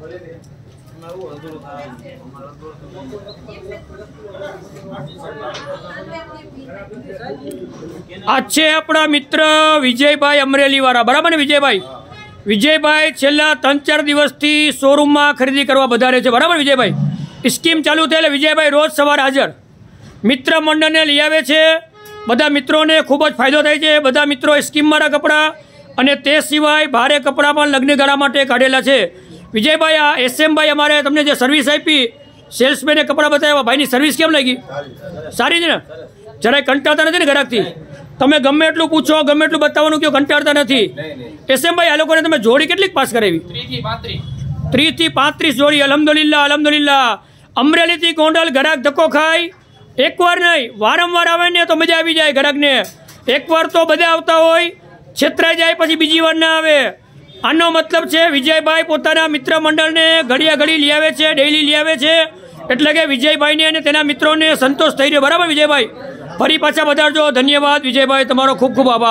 આ છે આપણા મિત્ર વિજયભાઈ અમરેલી વાળા બરાબર ને વિજયભાઈ? વિજયભાઈ છેલ્લા ત્રણ ચાર દિવસથી શોરૂમમાં ખરીદી કરવા વધારે છે. બરાબર વિજયભાઈ? સ્કીમ ચાલુ એટલે વિજયભાઈ રોજ સવારે હાજર. મિત્ર મંડળને લઈ આવે છે. બધા મિત્રોને ખૂબ જ ફાયદો થાય છે. બધા મિત્રો સ્કીમવાળા કપડાં અને તે સિવાય ભારે કપડાં પણ લગ્નગાળા માટે કાઢેલા છે. વિજયભાઈ, આ એસએમભાઈ અમારે તમને જે સર્વિસ આપી સેલ્સમેને કપડાં બતાવ્યા, ભાઈની સર્વિસ કેમ લાગી? સારી છે ને? જરાય કંટાળતા નથી ને ગ્રાહકથી તમે ગમે એટલું પૂછો, ગમે એટલું બતાવવાનું કહો કંટાળતા નથી. એસએમભાઈ, આ લોકોને તમે જોડી કેટલીક પાસ કરાવી? ત્રીસથી પાંત્રીસ જોડી અલહમદુલિલ્લા અલહમદુલિલ્લા અમરેલીથી ગોંડલ, ઘરાક ધક્કો ખાય. એકવાર નહીં, વારંવાર આવે ને તો મજા આવી જાય ઘરાકને. એકવાર તો બધા આવતા હોય, છેતરાઈ જાય, પછી બીજી વાર ના આવે. આનો મતલબ છે, વિજયભાઈ પોતાના મિત્ર મંડળને ઘડિયા ઘડી લઈ આવે છે ડેઈલી લઈ આવે છે. એટલે કે વિજયભાઈને અને તેના મિત્રોને સંતોષ થઈ રહ્યો. બરાબર વિજયભાઈ? ફરી પાછા વધારજો. ધન્યવાદ. વિજયભાઈ, તમારો ખૂબ ખૂબ આભાર.